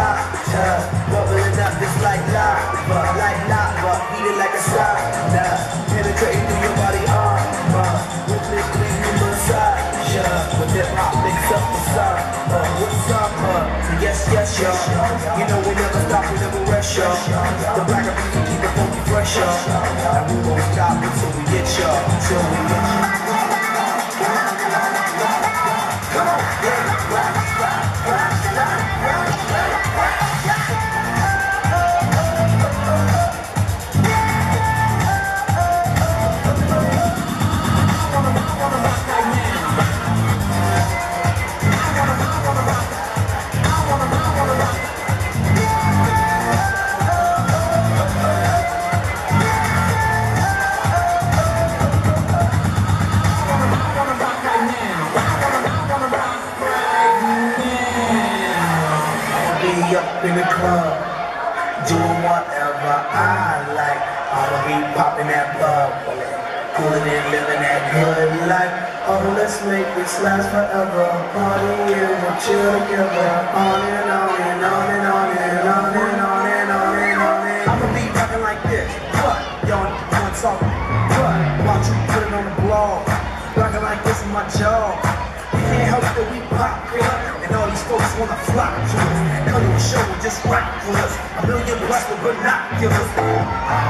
stop. Uh, bubbling up, it's like lava, like lava, eat it like a sauna. Penetrating through your body armor, with this clean massage. Uh, with that rock mix up the sun. Uh, what's up, uh, yes, yes, y'all. You know we never stop, we never rest, y'all. The black of keep the funky fresh, y'all. And we won't stop until we get y'all, until we up in the club, doing whatever I like. I'ma be popping that bubble, cooling and living that good life. Oh, let's make this last forever. Party and chill together, on and on and on and on and on and on and on and on. And I'ma be rapping like this. What? Y'all something? What? Why don't you put it on the blog? Rocking like this in my jaw. You can't help that we all these folks wanna flock to us. Come the show just rock with us. A million with binoculars.